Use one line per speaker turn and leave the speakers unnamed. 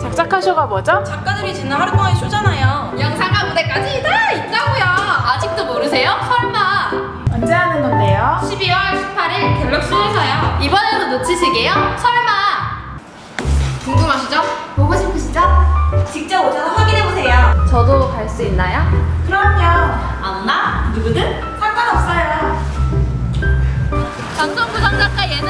작작하쇼가 뭐죠?
작가들이 지는 하루 동안 쇼잖아요.
영상과 무대까지 다 있다고요. 아직도 모르세요? 설마.
언제 하는 건데요?
12월 18일 갤럭시에서요. 이번에도 놓치시게요? 설마. 궁금하시죠? 보고 싶으시죠?
직접 오셔서 확인해보세요.
저도 갈 수 있나요?
그럼요.
아무나 누구든?
상관없어요.
전통구성작가 예능